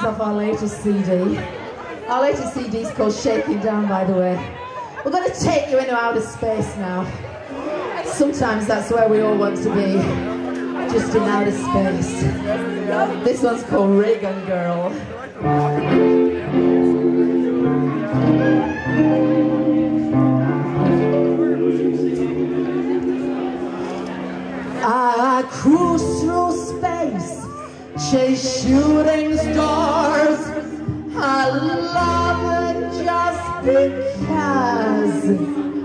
tunes off our latest CD. Our latest CD is called Shaking Down, by the way. We're going to take you into outer space now. Sometimes that's where we all want to be, just in outer space. This one's called Ray Gun Girl. I cruise through space, chase shooting stars. I love it just because.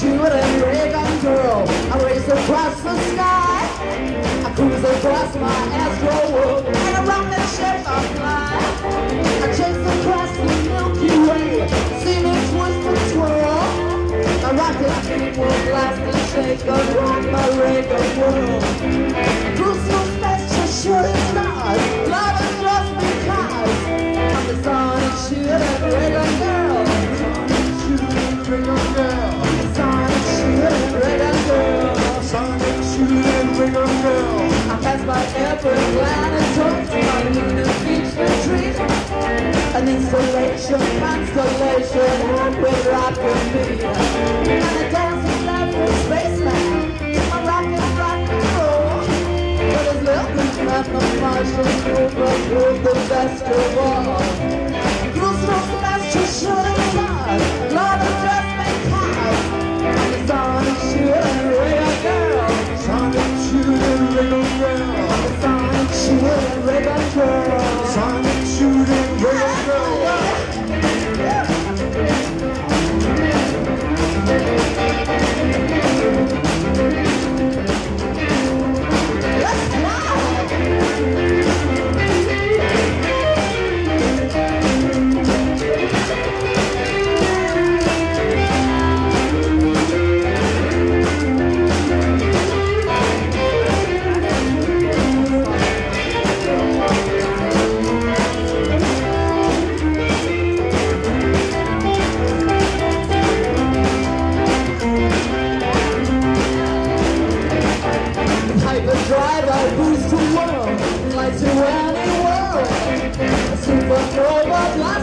Shooting ray gun girl. I race across the sky. I cruise across my astro world. And around that ship I fly. I chase across the Milky Way. See me twist and twirl. My rocket team will blast and shake around my ray gun world. An installation, constellation, with rock and And a dancing love with spaceman My rocket rock and roll But his little not the Martian group But the of all. Who's the robot life.